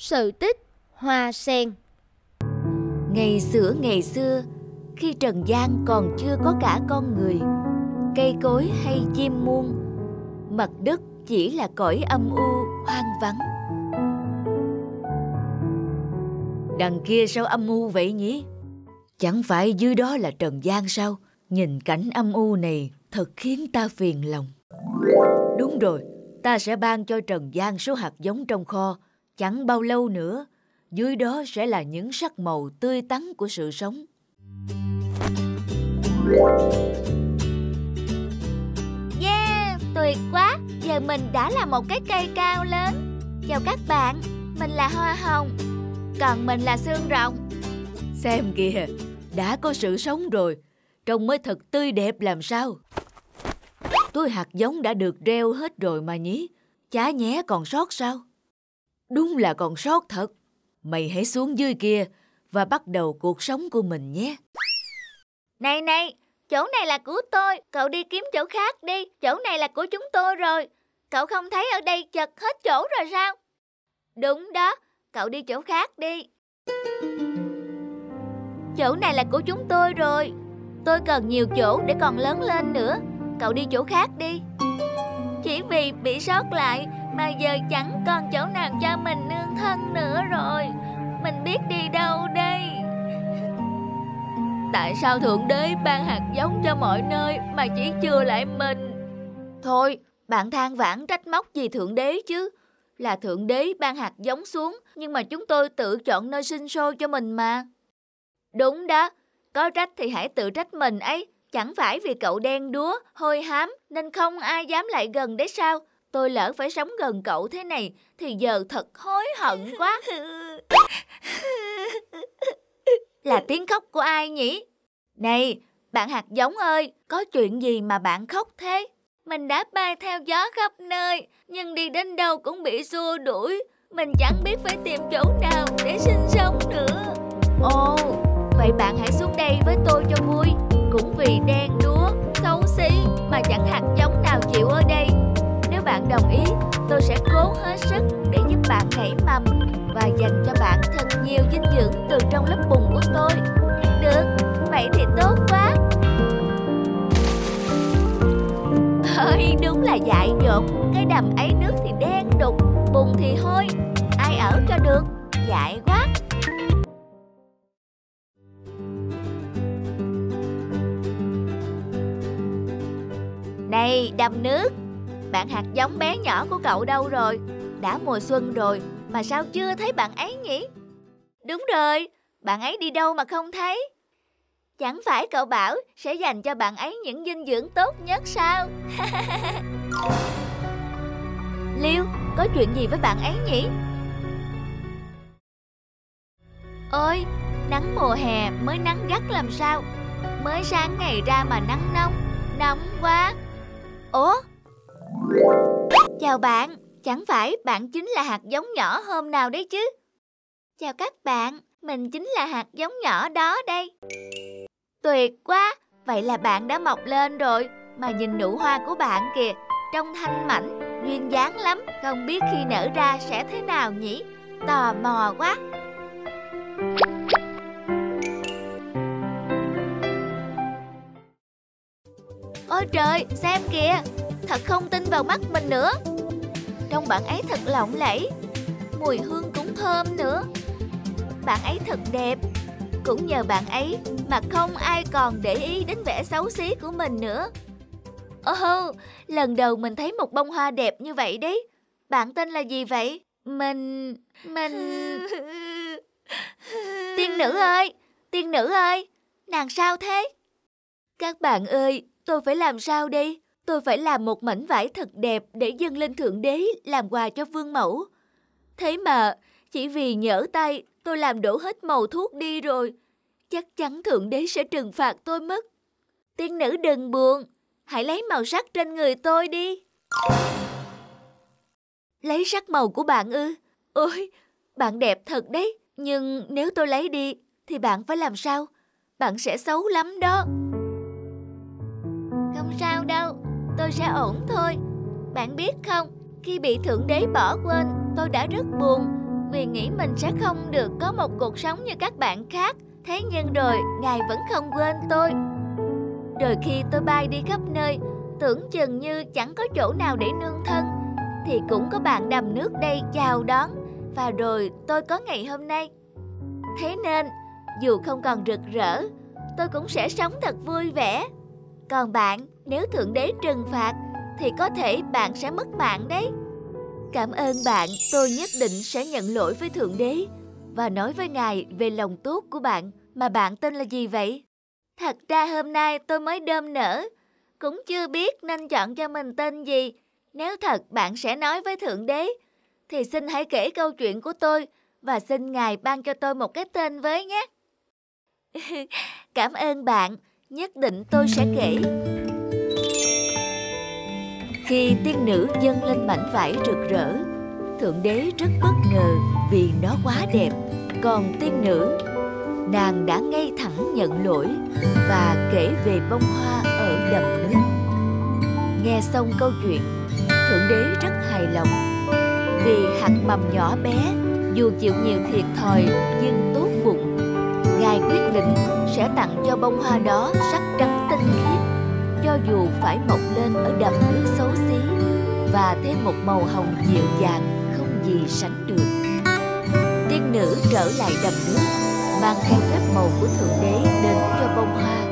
Sự tích Hoa Sen Ngày xưa ngày xưa, khi trần gian còn chưa có cả con người, cây cối hay chim muôn, mặt đất chỉ là cõi âm u hoang vắng. Đằng kia sao âm u vậy nhỉ? Chẳng phải dưới đó là trần gian sao? Nhìn cảnh âm u này thật khiến ta phiền lòng. Đúng rồi, ta sẽ ban cho Trần gian số hạt giống trong kho. Chẳng bao lâu nữa, dưới đó sẽ là những sắc màu tươi tắn của sự sống. Yeah, tuyệt quá! Giờ mình đã là một cái cây cao lớn. Chào các bạn, mình là Hoa Hồng, còn mình là Xương Rồng. Xem kìa, đã có sự sống rồi, trông mới thật tươi đẹp làm sao. Tôi hạt giống đã được reo hết rồi mà nhí, chả nhé còn sót sao? Đúng là còn sót thật. Mày hãy xuống dưới kia và bắt đầu cuộc sống của mình nhé. Này này, chỗ này là của tôi, cậu đi kiếm chỗ khác đi, chỗ này là của chúng tôi rồi. Cậu không thấy ở đây chật hết chỗ rồi sao? Đúng đó, cậu đi chỗ khác đi. Chỗ này là của chúng tôi rồi. Tôi cần nhiều chỗ để còn lớn lên nữa. Cậu đi chỗ khác đi. Chỉ vì bị sót lại mà giờ chẳng còn chỗ nào cho mình nương thân nữa rồi. Mình biết đi đâu đây? Tại sao Thượng Đế ban hạt giống cho mọi nơi mà chỉ chừa lại mình? Thôi, bạn than vãn trách móc gì Thượng Đế chứ? Là Thượng Đế ban hạt giống xuống, nhưng mà chúng tôi tự chọn nơi sinh sôi cho mình mà. Đúng đó, có trách thì hãy tự trách mình ấy. Chẳng phải vì cậu đen đúa, hôi hám nên không ai dám lại gần đấy sao? Tôi lỡ phải sống gần cậu thế này thì giờ thật hối hận quá. Là tiếng khóc của ai nhỉ? Này, bạn hạt giống ơi, có chuyện gì mà bạn khóc thế? Mình đã bay theo gió khắp nơi, nhưng đi đến đâu cũng bị xua đuổi. Mình chẳng biết phải tìm chỗ nào để sinh sống nữa. Ồ, vậy bạn hãy xuống đây với tôi cho vui. Cũng vì đen đúa, xấu xí mà chẳng hạt giống nào chịu ở đây. Nếu bạn đồng ý, tôi sẽ cố hết sức để giúp bạn nảy mầm và dành cho bạn thật nhiều dinh dưỡng từ trong lớp bùn của tôi. Được, vậy thì tốt quá. Ơi, đúng là dại dột, cái đầm ấy nước thì đen đục, bùn thì hôi, ai ở cho được, dại quá. Này, đầm nước, bạn hạt giống bé nhỏ của cậu đâu rồi? Đã mùa xuân rồi, mà sao chưa thấy bạn ấy nhỉ? Đúng rồi, bạn ấy đi đâu mà không thấy? Chẳng phải cậu bảo sẽ dành cho bạn ấy những dinh dưỡng tốt nhất sao? Liêu, có chuyện gì với bạn ấy nhỉ? Ôi, nắng mùa hè mới nắng gắt làm sao? Mới sáng ngày ra mà nắng nóng, nóng quá. Ủa? Chào bạn, chẳng phải bạn chính là hạt giống nhỏ hôm nào đấy chứ? Chào các bạn, mình chính là hạt giống nhỏ đó đây. Tuyệt quá, vậy là bạn đã mọc lên rồi. Mà nhìn nụ hoa của bạn kìa, trông thanh mảnh, duyên dáng lắm. Không biết khi nở ra sẽ thế nào nhỉ? Tò mò quá. Ôi trời, xem kìa, thật không tin vào mắt mình nữa. Trong bạn ấy thật lộng lẫy, mùi hương cũng thơm nữa. Bạn ấy thật đẹp, cũng nhờ bạn ấy mà không ai còn để ý đến vẻ xấu xí của mình nữa. Ồ, oh, lần đầu mình thấy một bông hoa đẹp như vậy đấy. Bạn tên là gì vậy? Mình... mình... Tiên nữ ơi! Tiên nữ ơi! Nàng sao thế? Các bạn ơi, tôi phải làm sao đây? Tôi phải làm một mảnh vải thật đẹp để dâng lên Thượng Đế làm quà cho vương mẫu. Thế mà, chỉ vì nhỡ tay, tôi làm đổ hết màu thuốc đi rồi. Chắc chắn Thượng Đế sẽ trừng phạt tôi mất. Tiên nữ đừng buồn, hãy lấy màu sắc trên người tôi đi. Lấy sắc màu của bạn ư? Ôi, bạn đẹp thật đấy. Nhưng nếu tôi lấy đi, thì bạn phải làm sao? Bạn sẽ xấu lắm đó. Tôi sẽ ổn thôi. Bạn biết không, khi bị Thượng Đế bỏ quên, tôi đã rất buồn. vì nghĩ mình sẽ không được có một cuộc sống như các bạn khác. Thế nhưng rồi, Ngài vẫn không quên tôi. Rồi khi tôi bay đi khắp nơi, tưởng chừng như chẳng có chỗ nào để nương thân, thì cũng có bạn đầm nước đây chào đón, và rồi tôi có ngày hôm nay. Thế nên, dù không còn rực rỡ, tôi cũng sẽ sống thật vui vẻ. Còn bạn, nếu Thượng Đế trừng phạt, thì có thể bạn sẽ mất mạng đấy. Cảm ơn bạn, tôi nhất định sẽ nhận lỗi với Thượng Đế và nói với Ngài về lòng tốt của bạn mà bạn tên là gì vậy? Thật ra hôm nay tôi mới đơm nở, cũng chưa biết nên chọn cho mình tên gì. Nếu thật bạn sẽ nói với Thượng Đế, thì xin hãy kể câu chuyện của tôi và xin Ngài ban cho tôi một cái tên với nhé. Cảm ơn bạn, nhất định tôi sẽ kể. Khi tiên nữ dâng lên mảnh vải rực rỡ, Thượng Đế rất bất ngờ vì nó quá đẹp. Còn tiên nữ, nàng đã ngay thẳng nhận lỗi và kể về bông hoa ở đầm nước. Nghe xong câu chuyện, Thượng Đế rất hài lòng vì hạt mầm nhỏ bé dù chịu nhiều thiệt thòi nhưng tốt bụng. Ngài quyết định sẽ tặng cho bông hoa đó sắc trắng tinh khiết cho dù phải mọc lên ở đầm nước xấu xí và thêm một màu hồng dịu dàng không gì sánh được. Tiên nữ trở lại đầm nước, mang theo phép màu của Thượng Đế đến cho bông hoa.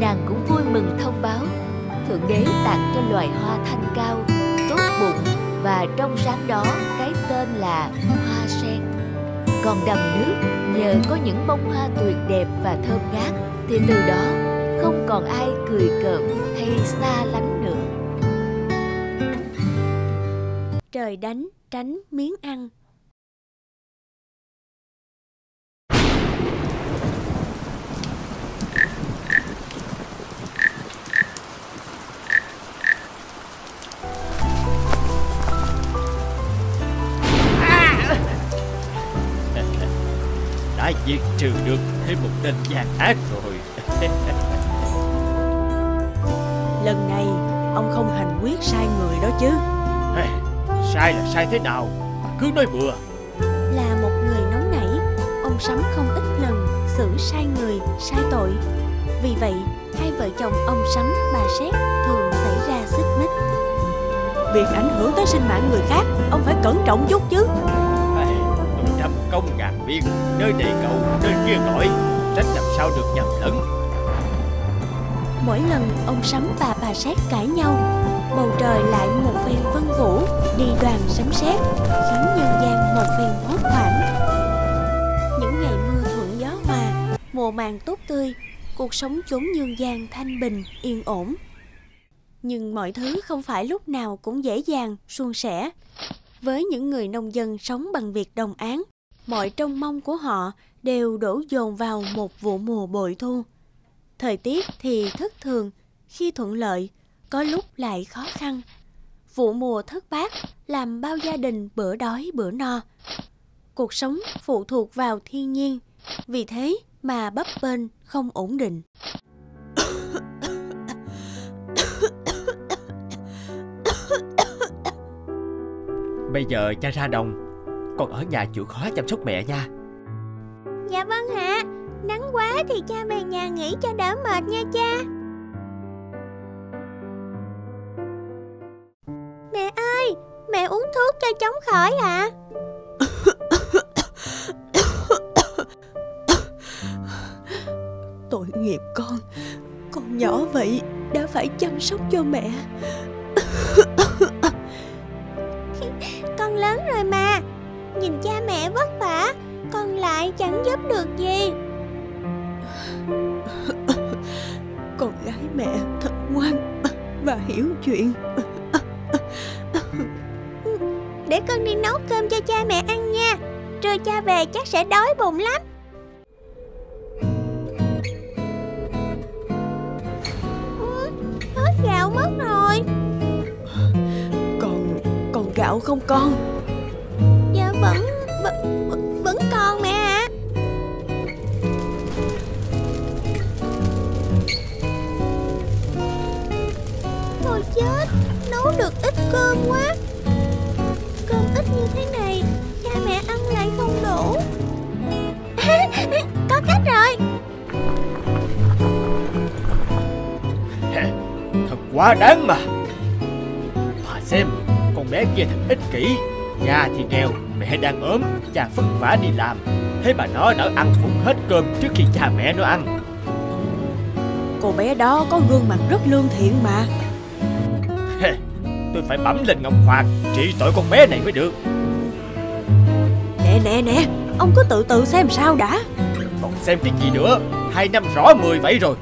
Nàng cũng vui mừng thông báo, Thượng Đế tặng cho loài hoa thanh cao, tốt bụng và trong sáng đó cái tên là hoa sen. Còn đầm nước nhờ có những bông hoa tuyệt đẹp và thơm ngát thì từ đó không còn ai cười cợt hay xa lánh nữa. Trời đánh, tránh miếng ăn. Đã diệt trừ được thêm một tên gian ác rồi. Lần này ông không hành quyết sai người đó chứ. Hey, Sai là sai thế nào? Cứ nói bừa. Là một người nóng nảy Ông Sắm không ít lần xử sai người, sai tội. Vì vậy hai vợ chồng ông Sắm, bà Xét thường xảy ra xích mích. Việc ảnh hưởng tới sinh mạng người khác Ông phải cẩn trọng chút chứ. Hey, Trăm công ngàn viên Nơi này cầu, nơi kia gọi Trách làm sao được nhầm lẫn Mỗi lần ông sấm và bà sét cãi nhau Bầu trời lại một phen vân vũ Đi đoàn sấm sét Khiến nhân gian một phen hốt hoảng. Những ngày mưa thuận gió hòa Mùa màng tốt tươi Cuộc sống chốn nhân gian thanh bình, yên ổn. Nhưng mọi thứ không phải lúc nào cũng dễ dàng, suôn sẻ. Với những người nông dân sống bằng việc đồng án Mọi trông mong của họ đều đổ dồn vào một vụ mùa bội thu. Thời tiết thì thất thường, khi thuận lợi, có lúc lại khó khăn. Vụ mùa thất bát làm bao gia đình bữa đói bữa no. Cuộc sống phụ thuộc vào thiên nhiên, vì thế mà bấp bênh không ổn định. Bây giờ cha ra đồng Con ở nhà chịu khó chăm sóc mẹ nha Dạ vâng hả Nắng quá thì cha về nhà nghỉ cho đỡ mệt nha cha Mẹ ơi, Mẹ uống thuốc cho chống khỏi ạ à? Tội nghiệp con Con nhỏ vậy, Đã phải chăm sóc cho mẹ Và hiểu chuyện. Để con đi nấu cơm cho cha mẹ ăn nha. Trưa cha về chắc sẽ đói bụng lắm. Hết gạo mất rồi. Còn còn gạo không con? Dạ Vẫn, cơm quá. Cơm ít như thế này Cha mẹ ăn lại không đủ. Có cách rồi. Thật quá đáng mà. Bà xem Con bé kia thật ích kỷ. Nhà thì nghèo Mẹ đang ốm Cha vất vả đi làm. Thế bà nó đã ăn cũng hết cơm Trước khi cha mẹ nó ăn. Cô bé đó có gương mặt rất lương thiện mà. Tôi phải bấm lên Ngọc Hoàng Trị tội con bé này mới được. Nè nè nè Ông cứ tự tự xem sao đã. Còn xem cái gì nữa? Hai năm rõ mười vậy rồi.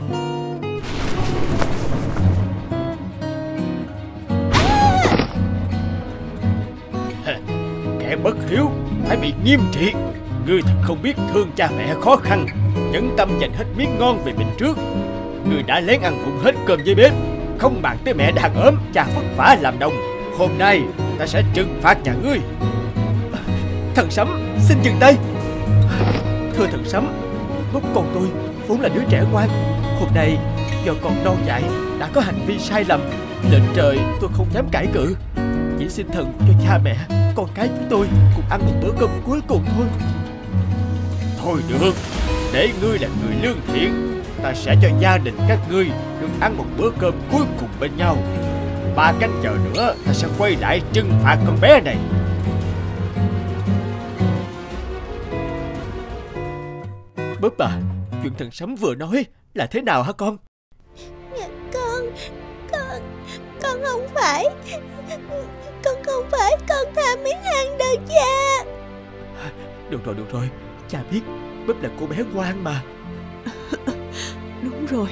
Kẻ bất hiếu Phải bị nghiêm trị. Ngươi thật không biết thương cha mẹ khó khăn. Nhẫn tâm dành hết miếng ngon về mình trước. Ngươi đã lén ăn vụng hết cơm dưới bếp không bàn tới mẹ đang ốm Cha vất vả làm đồng. Hôm nay, ta sẽ trừng phạt nhà ngươi. Thần Sấm, xin dừng tay Thưa thần Sấm, Lúc con tôi vốn là đứa trẻ ngoan, Hôm nay do còn non dại, Đã có hành vi sai lầm, lệnh trời tôi không dám cãi cự. Chỉ xin thần cho cha mẹ, Con cái chúng tôi cùng ăn một bữa cơm cuối cùng thôi. Thôi được, Để ngươi là người lương thiện, Ta sẽ cho gia đình các ngươi ăn một bữa cơm cuối cùng bên nhau. Ba canh giờ nữa Ta sẽ quay lại trừng phạt con bé này. Bớp à Chuyện thần sấm vừa nói là thế nào hả con? Con Con Con không phải Con không phải con tham miếng ăn đâu cha. Được rồi được rồi. Cha biết Bớp là cô bé ngoan mà. Đúng rồi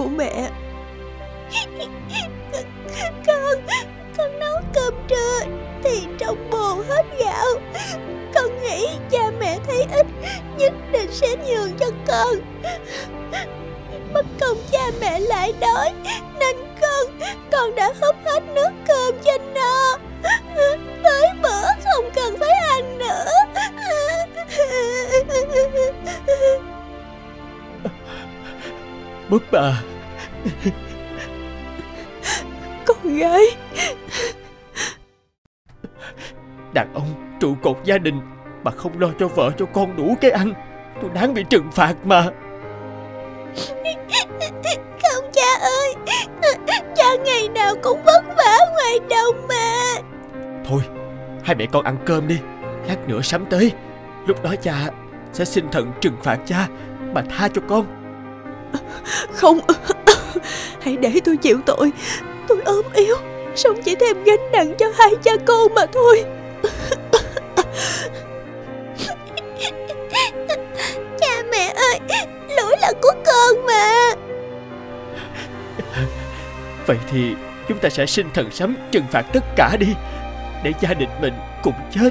của mẹ. Con Con nấu cơm trưa Thì trong bồ hết gạo. Con nghĩ cha mẹ thấy ít, Nhất định sẽ nhường cho con. Mất công cha mẹ lại đói, Nên con Con đã húp hết nước cơm cho nó. Tới bữa không cần phải ăn nữa. Bớp bà. Con gái. Đàn ông trụ cột gia đình Mà không lo cho vợ cho con đủ cái ăn. Tôi đáng bị trừng phạt mà. Không cha ơi. Cha ngày nào cũng vất vả ngoài đồng mà. Thôi Hai mẹ con ăn cơm đi. Lát nữa sắm tới. Lúc đó cha sẽ xin thần trừng phạt cha Mà tha cho con. Không Hãy để tôi chịu tội. Tôi ốm yếu Sống chỉ thêm gánh nặng cho hai cha con mà thôi. Cha mẹ ơi Lỗi là của con mà. Vậy thì chúng ta sẽ xin thần sấm trừng phạt tất cả đi Để gia đình mình cùng chết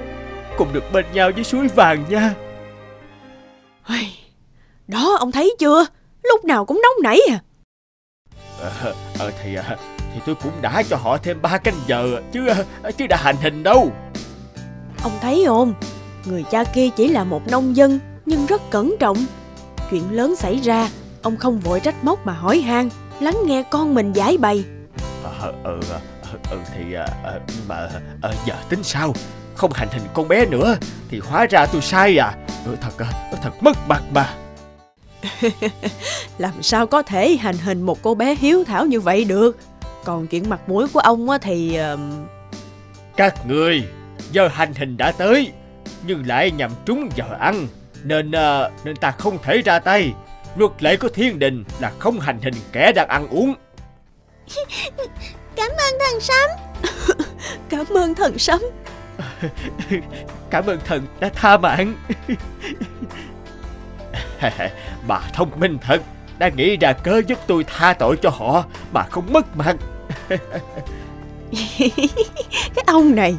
Cùng được bên nhau với suối vàng nha. Đó ông thấy chưa? Lúc nào cũng nóng nảy à Ờ ờ, thì à, thì tôi cũng đã cho họ thêm ba canh giờ chứ à, chứ đã hành hình đâu. Ông thấy không? Người cha kia chỉ là một nông dân Nhưng rất cẩn trọng. Chuyện lớn xảy ra Ông không vội trách móc mà hỏi han Lắng nghe con mình giải bày. Ờ ừ ờ, ừ, thì à, à, mà à, giờ tính sao? Không hành hình con bé nữa thì hóa ra tôi sai à? Ừ, thật à, thật mất mặt mà Làm sao có thể hành hình một cô bé hiếu thảo như vậy được? Còn chuyện mặt mũi của ông á thì các người giờ hành hình đã tới nhưng lại nhằm trúng giờ ăn nên à, nên ta không thể ra tay. Luật lệ của thiên đình là không hành hình kẻ đang ăn uống. Cảm ơn thần sấm. Cảm ơn thần sấm. Cảm ơn thần đã tha mạng bà thông minh thật. Đã nghĩ ra cớ giúp tôi tha tội cho họ mà không mất mặt. Cái ông này.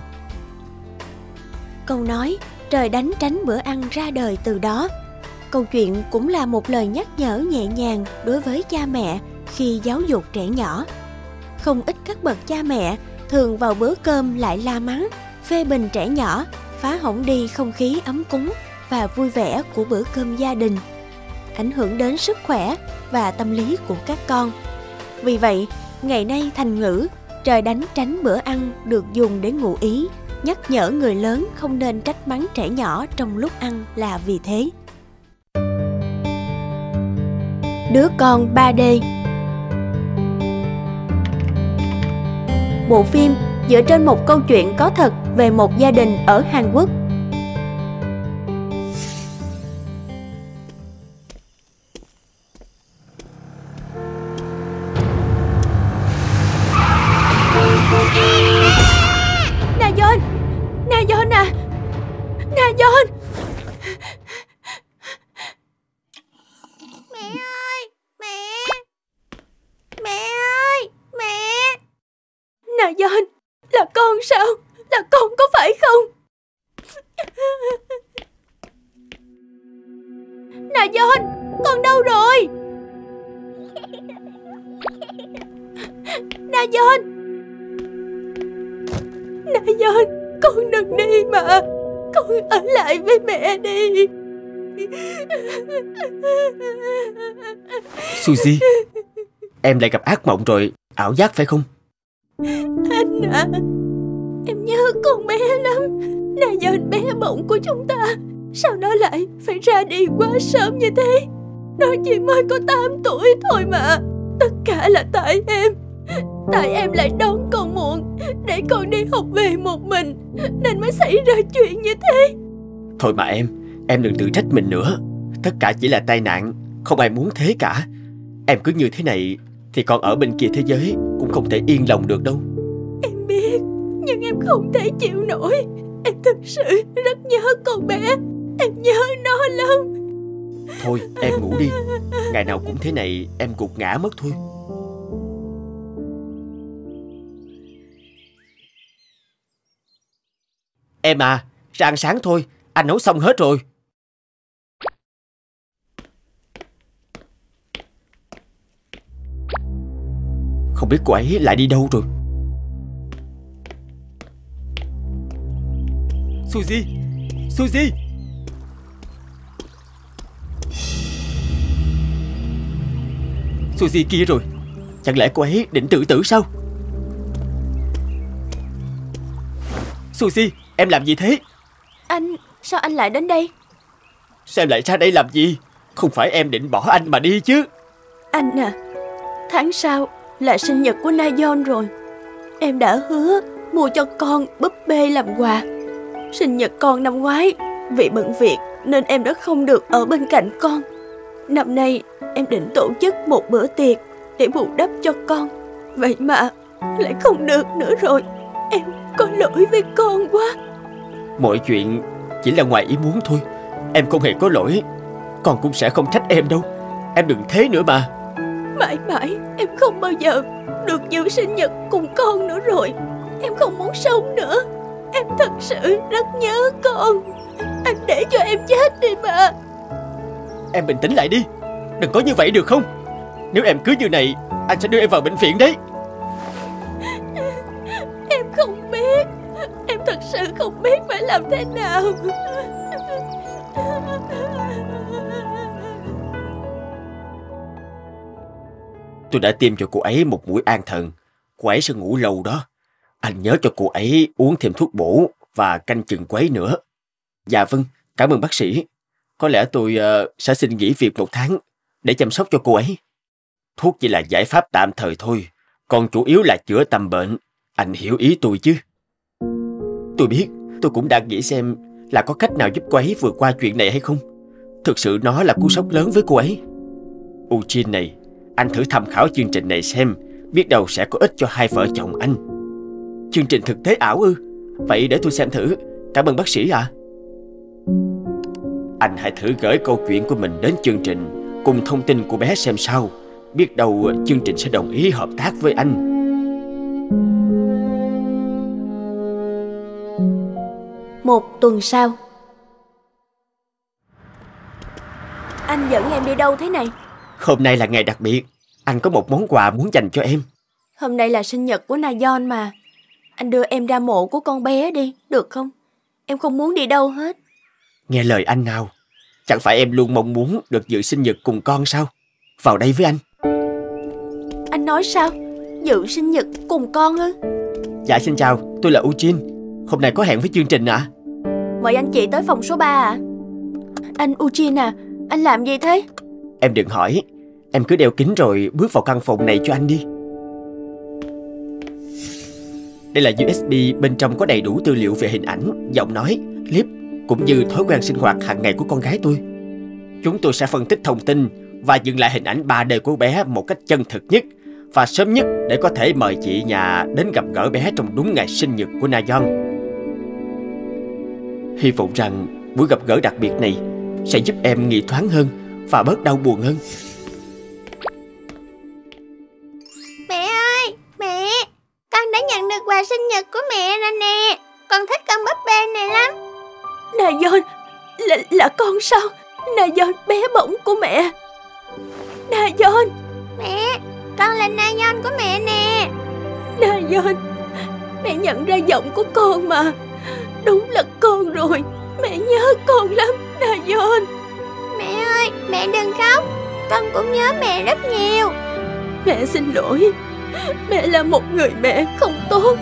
Câu nói trời đánh tránh bữa ăn ra đời từ đó. Câu chuyện cũng là một lời nhắc nhở nhẹ nhàng đối với cha mẹ khi giáo dục trẻ nhỏ. Không ít các bậc cha mẹ thường vào bữa cơm lại la mắng, phê bình trẻ nhỏ, phá hỏng đi không khí ấm cúng và vui vẻ của bữa cơm gia đình ảnh hưởng đến sức khỏe và tâm lý của các con. Vì vậy, ngày nay thành ngữ trời đánh tránh bữa ăn được dùng để ngụ ý, nhắc nhở người lớn không nên trách mắng trẻ nhỏ trong lúc ăn là vì thế. Đứa con 3D bộ phim dựa trên một câu chuyện có thật về một gia đình ở Hàn Quốc. Lại với mẹ đi! Suzy Em lại gặp ác mộng rồi Ảo giác phải không? Anh à Em nhớ con bé lắm. Là do bé bụng của chúng ta Sao nó lại phải ra đi quá sớm như thế? Nó chỉ mới có 8 tuổi thôi mà Tất cả là tại em. Tại em lại đón con muộn Để con đi học về một mình Nên mới xảy ra chuyện như thế Thôi mà em Em đừng tự trách mình nữa. Tất cả chỉ là tai nạn Không ai muốn thế cả. Em cứ như thế này Thì còn ở bên kia thế giới Cũng không thể yên lòng được đâu. Em biết Nhưng em không thể chịu nổi. Em thực sự rất nhớ con bé. Em nhớ nó lắm. Thôi em ngủ đi. Ngày nào cũng thế này Em gục ngã mất thôi. Em à Ra ăn sáng thôi Anh nấu xong hết rồi. Không biết cô ấy lại đi đâu rồi. Suzy Suzy. Suzy kia rồi. Chẳng lẽ cô ấy định tự tử sao? Suzy Em làm gì thế? Anh, sao anh lại đến đây? Sao em lại ra đây làm gì Không phải em định bỏ anh mà đi chứ Anh à, tháng sau là sinh nhật của Nayon rồi. Em đã hứa mua cho con búp bê làm quà. Sinh nhật con năm ngoái, vì bận việc nên em đã không được ở bên cạnh con. Năm nay em định tổ chức một bữa tiệc để bù đắp cho con. Vậy mà lại không được nữa rồi. Em có lỗi với con quá. Mọi chuyện chỉ là ngoài ý muốn thôi. Em không hề có lỗi Con cũng sẽ không trách em đâu. Em đừng thế nữa mà. Mãi mãi em không bao giờ được dự sinh nhật cùng con nữa rồi. Em không muốn sống nữa. Em thật sự rất nhớ con. Anh để cho em chết đi mà. Em bình tĩnh lại đi. Đừng có như vậy được không? Nếu em cứ như này Anh sẽ đưa em vào bệnh viện đấy. Em không biết. Em thật sự không biết làm thế nào? Tôi đã tiêm cho cô ấy một mũi an thần. Cô ấy sẽ ngủ lâu đó. Anh nhớ cho cô ấy uống thêm thuốc bổ Và canh chừng quấy nữa. Dạ vâng, cảm ơn bác sĩ. Có lẽ tôi uh, sẽ xin nghỉ việc một tháng Để chăm sóc cho cô ấy. Thuốc chỉ là giải pháp tạm thời thôi Còn chủ yếu là chữa tâm bệnh. Anh hiểu ý tôi chứ? Tôi biết. Tôi cũng đang nghĩ xem Là có cách nào giúp cô ấy vượt qua chuyện này hay không. Thực sự nó là cú sốc lớn với cô ấy. Uchin này, Anh thử tham khảo chương trình này xem, Biết đâu sẽ có ích cho hai vợ chồng anh. Chương trình thực tế ảo ư? Vậy để tôi xem thử. Cảm ơn bác sĩ ạ. Anh hãy thử gửi câu chuyện của mình đến chương trình, Cùng thông tin của bé xem sao Biết đâu chương trình sẽ đồng ý hợp tác với anh. Một tuần sau. Anh dẫn em đi đâu thế này? Hôm nay là ngày đặc biệt. Anh có một món quà muốn dành cho em. Hôm nay là sinh nhật của Nayon mà. Anh đưa em ra mộ của con bé đi Được không? Em không muốn đi đâu hết. Nghe lời anh nào Chẳng phải em luôn mong muốn được dự sinh nhật cùng con sao? Vào đây với anh. Anh nói sao? Dự sinh nhật cùng con ư? Dạ xin chào. Tôi là Eugene Hôm nay có hẹn với chương trình ạ Mời anh chị tới phòng số 3 ạ Anh Eugene à Anh làm gì thế Em đừng hỏi Em cứ đeo kính rồi bước vào căn phòng này cho anh đi Đây là USB bên trong có đầy đủ tư liệu về hình ảnh, giọng nói, clip cũng như thói quen sinh hoạt hàng ngày của con gái tôi. Chúng tôi sẽ phân tích thông tin và dựng lại hình ảnh 3D của bé một cách chân thực nhất và sớm nhất để có thể mời chị nhà đến gặp gỡ bé trong đúng ngày sinh nhật của Na Yeon. Hy vọng rằng buổi gặp gỡ đặc biệt này sẽ giúp em nghĩ thoáng hơn và bớt đau buồn hơn. Mẹ ơi, mẹ, con đã nhận được quà sinh nhật của mẹ rồi nè. Con thích con búp bê này lắm. Na Yeon, là, là con sao? Na Yeon bé bỏng của mẹ. Na Yeon, Mẹ, con là Na Yeon của mẹ nè. Na Yeon, mẹ nhận ra giọng của con mà. Đúng là con rồi, mẹ nhớ con lắm, Na Yeon. Mẹ ơi, mẹ đừng khóc. Con cũng nhớ mẹ rất nhiều. Mẹ xin lỗi, mẹ là một người mẹ không tốt.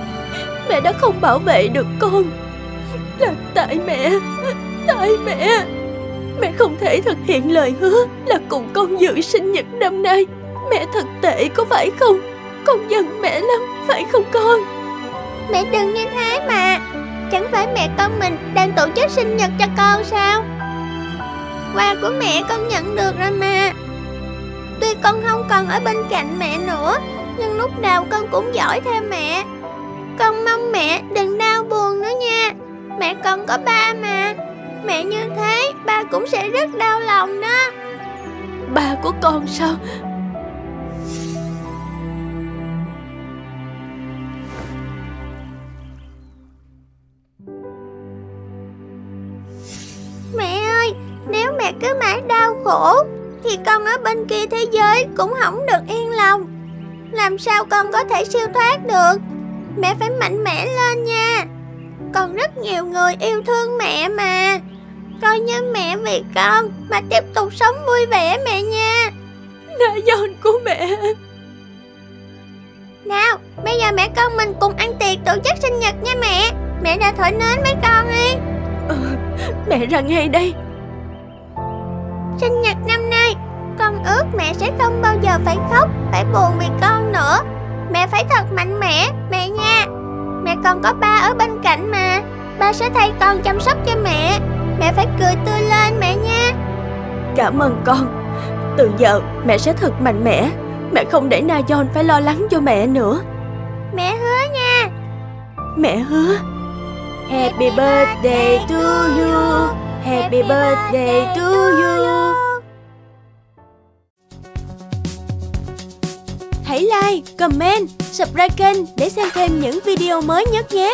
Mẹ đã không bảo vệ được con. Là tại mẹ, tại mẹ. Mẹ không thể thực hiện lời hứa là cùng con dự sinh nhật năm nay. Mẹ thật tệ có phải không? Con giận mẹ lắm, phải không con? Mẹ đừng như thế mà. Chẳng phải mẹ con mình đang tổ chức sinh nhật cho con sao? Quà của mẹ con nhận được rồi mà. Tuy con không còn ở bên cạnh mẹ nữa, nhưng lúc nào con cũng giỏi theo mẹ. Con mong mẹ đừng đau buồn nữa nha. Mẹ con có ba mà. Mẹ như thế, ba cũng sẽ rất đau lòng đó. Ba của con sao? Cứ mãi đau khổ. Thì con ở bên kia thế giới cũng không được yên lòng. Làm sao con có thể siêu thoát được? Mẹ phải mạnh mẽ lên nha. Còn rất nhiều người yêu thương mẹ mà. Coi như mẹ vì con Mà tiếp tục sống vui vẻ mẹ nha. Na Yeon của mẹ. Nào, bây giờ mẹ con mình cùng ăn tiệc tổ chức sinh nhật nha mẹ. Mẹ đã thổi nến mấy con đi. Ờ, mẹ ra ngay đây. Sinh nhật năm nay Con ước mẹ sẽ không bao giờ phải khóc Phải buồn vì con nữa Mẹ phải thật mạnh mẽ Mẹ nha Mẹ còn có ba ở bên cạnh mà Ba sẽ thay con chăm sóc cho mẹ Mẹ phải cười tươi lên mẹ nha Cảm ơn con. Từ giờ mẹ sẽ thật mạnh mẽ. Mẹ không để Na Yeon phải lo lắng cho mẹ nữa. Mẹ hứa nha Mẹ hứa. Happy birthday to you. Happy birthday to you. Hãy like, comment, subscribe kênh để xem thêm những video mới nhất nhé.